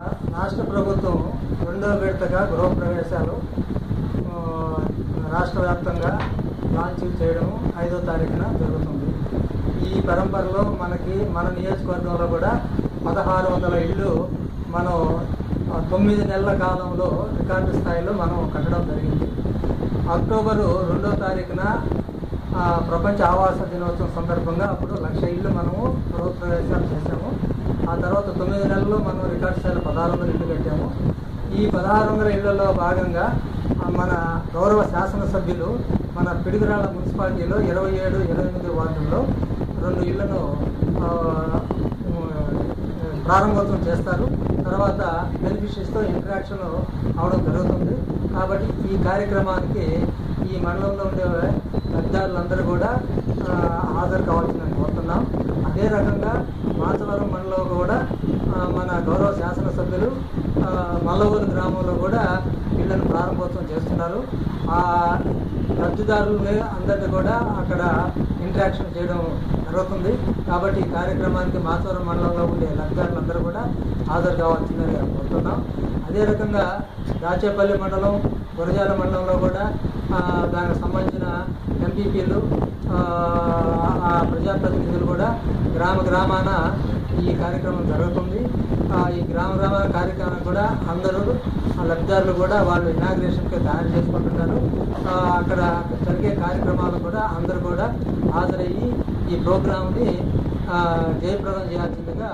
రాష్ట్ర ప్రభుత్వం రెండో విడతగా గృహప్రవేశాలు రాష్ట్ర వ్యాప్తంగా లాంచ్ చేయడం ఐదో తారీఖున జరుగుతుంది. ఈ పరంపరలో మనకి మన నియోజకవర్గంలో కూడా పదహారు వందల ఇళ్ళు మనం తొమ్మిది నెలల కాలంలో రికార్డు స్థాయిలో మనం కట్టడం జరిగింది. అక్టోబరు రెండో తారీఖున ప్రపంచ ఆవాస దినోత్సవం సందర్భంగా అప్పుడు లక్ష ఇళ్ళు మనము గృహప్రవేశాలు చేశాము ఆ తర్వాత తొమ్మిది నెలల్లో మనం రికార్డ్ స్థాయిలో పదహారు వందల ఇళ్ళు కట్టాము. ఈ పదహారు వందల ఇళ్ళలో భాగంగా మన గౌరవ శాసనసభ్యులు మన పిడుగురాళ్ళ మున్సిపాలిటీలో ఇరవై ఏడు ఇరవై ఎనిమిది వార్డుల్లో రెండు ఇళ్ళను ప్రారంభోత్సవం చేస్తారు. తర్వాత బెనిఫిషరీస్తో ఇంటరాక్షన్ అవడం జరుగుతుంది. కాబట్టి ఈ కార్యక్రమానికి ఈ మండలంలో ఉండే లబ్ధిదారులందరూ కూడా హాజరు కావాల్సిందని కోరుతున్నాం. అదే రకంగా మాచవరం మండలంలో కూడా గౌరవ శాసనసభ్యులు మల్లవూరు గ్రామంలో కూడా ఇళ్ళను ప్రారంభోత్సవం చేస్తున్నారు. ఆ లబ్ధిదారులు అందరినీ కూడా అక్కడ ఇంటరాక్షన్ చేయడం జరుగుతుంది. కాబట్టి ఈ కార్యక్రమానికి మాచవరం మండలంలో ఉండే లబ్ధిదారులందరూ కూడా హాజరు కావాల్సిందని కోరుతున్నాం. అదే రకంగా దాచేపల్లి మండలం గురజాల మండలంలో కూడా దానికి సంబంధించిన ఎంపీపీలు ఆ ప్రజాప్రతినిధులు కూడా గ్రామ గ్రామాన ఈ కార్యక్రమం జరుగుతుంది. ఈ గ్రామ గ్రామ కార్యక్రమం కూడా అందరూ లబ్ధిదారులు కూడా వాళ్ళు ఇనాగ్రేషన్కి తయారు చేసుకుంటున్నారు. అక్కడ జరిగే కార్యక్రమాలు కూడా అందరూ కూడా హాజరయ్యి ఈ ప్రోగ్రామ్ని జయప్రదం చేయాల్సిందిగా